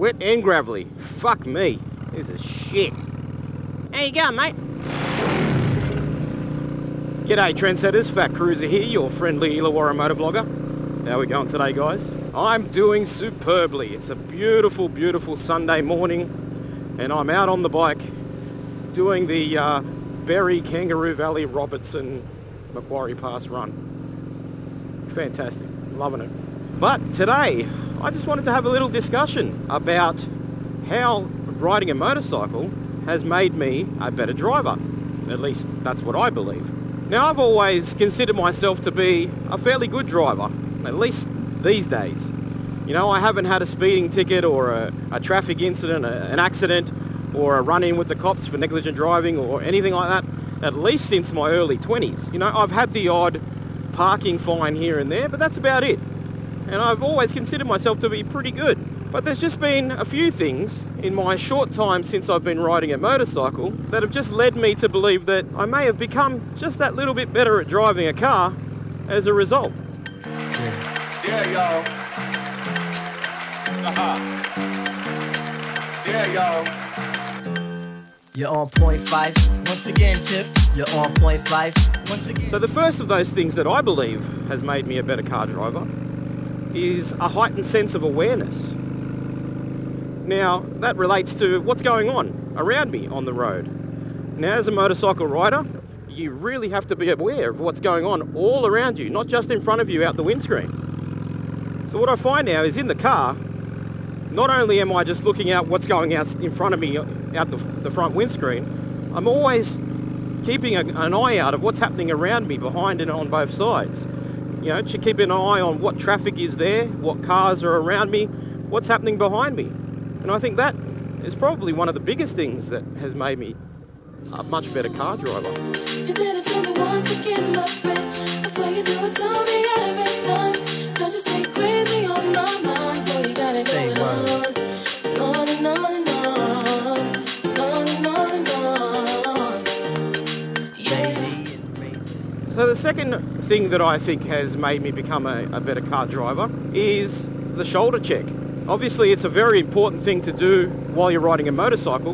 Wet and gravelly. Fuck me. This is shit. How you going, mate? G'day trendsetters, Phat Cruiser here, your friendly Illawarra motovlogger. How are we going today guys? I'm doing superbly. It's a beautiful, beautiful Sunday morning and I'm out on the bike doing the uh, Berry, Kangaroo Valley, Robertson, Macquarie Pass run. Fantastic, loving it. But today, I just wanted to have a little discussion about how riding a motorcycle has made me a better driver. At least that's what I believe. Now I've always considered myself to be a fairly good driver, at least these days. You know, I haven't had a speeding ticket or a, a traffic incident, a, an accident, or a run-in with the cops for negligent driving or anything like that, at least since my early 20s. You know, I've had the odd parking fine here and there, but that's about it. And I've always considered myself to be pretty good. But there's just been a few things in my short time since I've been riding a motorcycle that have just led me to believe that I may have become just that little bit better at driving a car as a result. Yeah, y'all. Uh-huh. Yeah, y'all. You're on point Phife. Once again, Tip. You're on point Phife. Once again. So the first of those things that I believe has made me a better car driver is a heightened sense of awareness. Now, that relates to what's going on around me on the road. Now, as a motorcycle rider, you really have to be aware of what's going on all around you, not just in front of you out the windscreen. So what I find now is in the car, not only am I just looking out what's going out in front of me out the, the front windscreen, I'm always keeping a, an eye out of what's happening around me, behind and on both sides. You know, to keep an eye on what traffic is there, what cars are around me, what's happening behind me. And I think that is probably one of the biggest things that has made me a much better car driver. You the second thing that I think has made me become a, a better car driver is the shoulder check. Obviously it's a very important thing to do while you're riding a motorcycle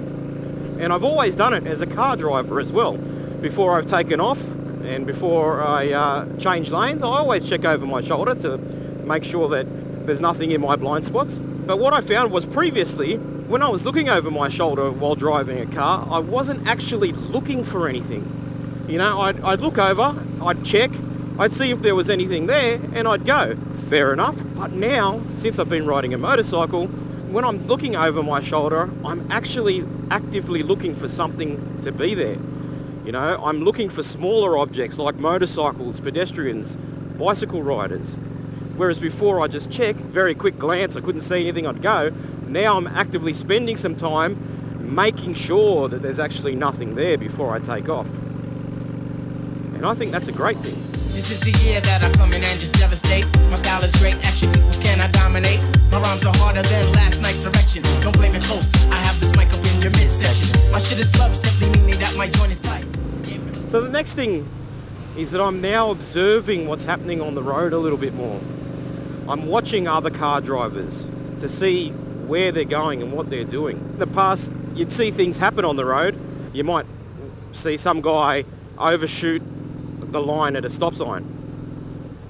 and I've always done it as a car driver as well. Before I've taken off and before I uh, change lanes I always check over my shoulder to make sure that there's nothing in my blind spots. But what I found was previously when I was looking over my shoulder while driving a car I wasn't actually looking for anything. You know, I'd, I'd look over, I'd check, I'd see if there was anything there, and I'd go. Fair enough. But now, since I've been riding a motorcycle, when I'm looking over my shoulder, I'm actually actively looking for something to be there. You know, I'm looking for smaller objects like motorcycles, pedestrians, bicycle riders. Whereas before I just check, very quick glance, I couldn't see anything, I'd go. Now I'm actively spending some time making sure that there's actually nothing there before I take off. And I think that's a great thing. This is the year that I come in and just devastate. My style is great, action peoples cannot dominate. My rhymes are harder than last night's erection. Don't blame it close, I have this mic up in your midsection. My shit is love, simply meaning that my joint is tight. So the next thing is that I'm now observing what's happening on the road a little bit more. I'm watching other car drivers to see where they're going and what they're doing. In the past, you'd see things happen on the road. You might see some guy overshoot the line at a stop sign.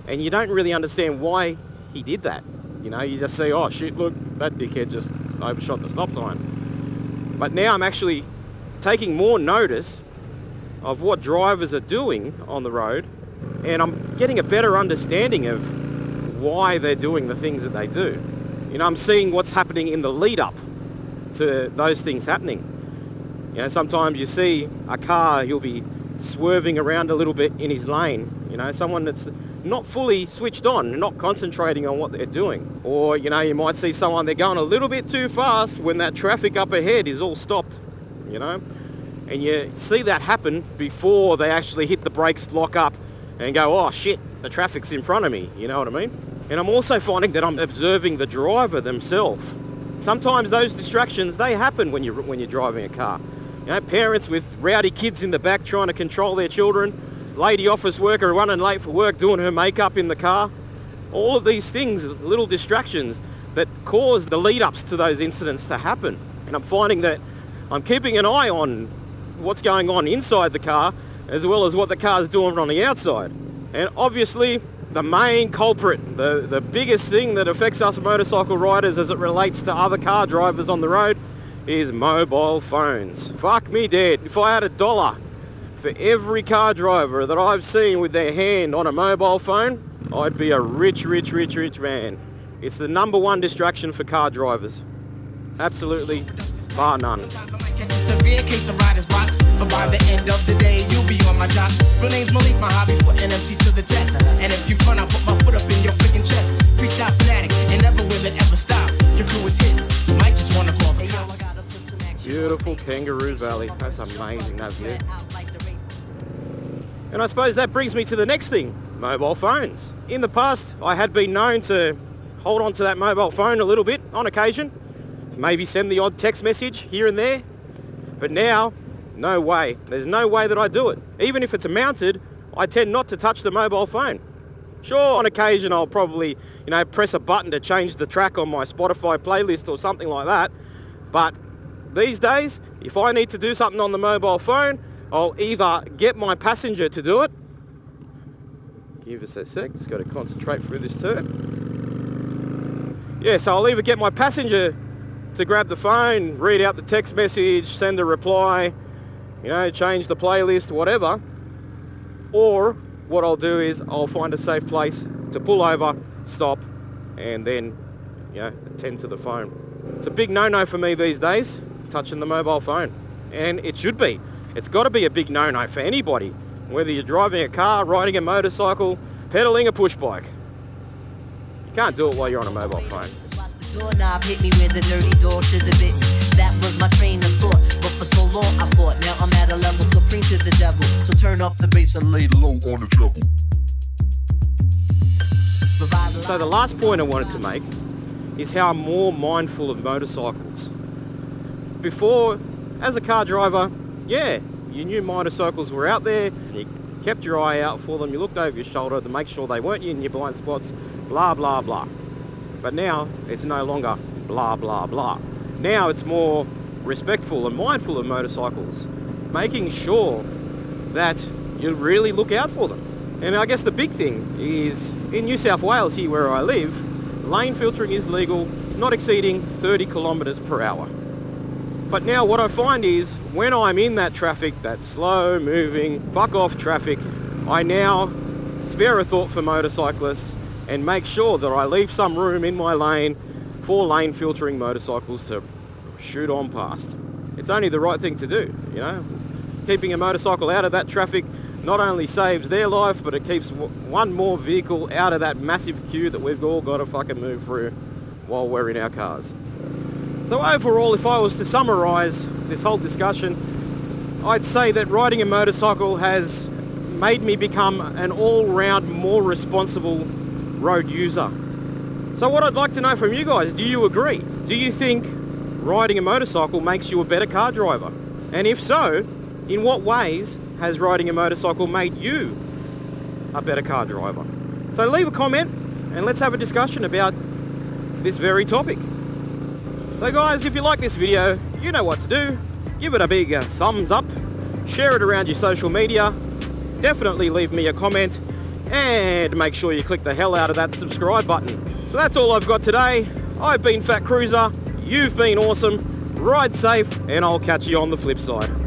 And you don't really understand why he did that. You know, you just say, oh shit, look, that dickhead just overshot the stop sign. But now I'm actually taking more notice of what drivers are doing on the road and I'm getting a better understanding of why they're doing the things that they do. You know, I'm seeing what's happening in the lead up to those things happening. You know, sometimes you see a car, he'll be swerving around a little bit in his lane. You know, someone that's not fully switched on, not concentrating on what they're doing. Or, you know, you might see someone, they're going a little bit too fast when that traffic up ahead is all stopped, you know. And you see that happen before they actually hit the brakes, lock up and go, oh shit, the traffic's in front of me, you know what I mean? And I'm also finding that I'm observing the driver themselves. Sometimes those distractions, they happen when you're, when you're driving a car. You know, parents with rowdy kids in the back trying to control their children, lady office worker running late for work doing her makeup in the car. All of these things, little distractions, that cause the lead-ups to those incidents to happen. And I'm finding that I'm keeping an eye on what's going on inside the car as well as what the car's doing on the outside. And obviously, the main culprit, the, the biggest thing that affects us motorcycle riders as it relates to other car drivers on the road is mobile phones. Fuck me dead. If I had a dollar for every car driver that I've seen with their hand on a mobile phone, I'd be a rich, rich, rich, rich man. It's the number one distraction for car drivers. Absolutely, bar none. But by the end of the day, you'll be on my job. Real name's Malik, my hobby's putting MCs to the test. And if you front, I'll put my foot up in your freaking chest. Freestyle fanatic, Beautiful Kangaroo Valley. That's amazing, that view. And I suppose that brings me to the next thing, mobile phones. In the past, I had been known to hold on to that mobile phone a little bit on occasion, maybe send the odd text message here and there. But now, no way. There's no way that I do it. Even if it's mounted, I tend not to touch the mobile phone. Sure, on occasion I'll probably, you know, press a button to change the track on my Spotify playlist or something like that. But these days, if I need to do something on the mobile phone, I'll either get my passenger to do it. Give us a sec, just got to concentrate through this turn. Yeah, so I'll either get my passenger to grab the phone, read out the text message, send a reply, you know, change the playlist, whatever. Or what I'll do is I'll find a safe place to pull over, stop, and then, you know, attend to the phone. It's a big no-no for me these days, touching the mobile phone. And it should be. It's got to be a big no-no for anybody, whether you're driving a car, riding a motorcycle, pedaling a push bike. You can't do it while you're on a mobile phone. Doorknob hit me where the nerdy dog should have bit. That was my train of thought, but for so long I fought. Now I'm at a level supreme to the devil. So turn up the bass and lay low on the treble. So the last point I wanted to make is how I'm more mindful of motorcycles. Before, as a car driver, yeah, you knew motorcycles were out there, you kept your eye out for them, you looked over your shoulder to make sure they weren't in your blind spots, blah, blah, blah. But now, it's no longer blah, blah, blah. Now it's more respectful and mindful of motorcycles, making sure that you really look out for them. And I guess the big thing is, in New South Wales here where I live, lane filtering is legal, not exceeding 30 kilometres per hour. But now what I find is, when I'm in that traffic, that slow moving, fuck off traffic, I now spare a thought for motorcyclists and make sure that I leave some room in my lane for lane filtering motorcycles to shoot on past. It's only the right thing to do, you know. Keeping a motorcycle out of that traffic not only saves their life, but it keeps one more vehicle out of that massive queue that we've all got to fucking move through while we're in our cars. So overall, if I was to summarise this whole discussion, I'd say that riding a motorcycle has made me become an all-round more responsible road user. So what I'd like to know from you guys, do you agree? Do you think riding a motorcycle makes you a better car driver? And if so, in what ways has riding a motorcycle made you a better car driver? So leave a comment and let's have a discussion about this very topic. So guys, if you like this video, you know what to do. Give it a big uh, thumbs up, share it around your social media, definitely leave me a comment, and make sure you click the hell out of that subscribe button. So that's all I've got today. I've been Phat Cruiser, you've been awesome, ride safe, and I'll catch you on the flip side.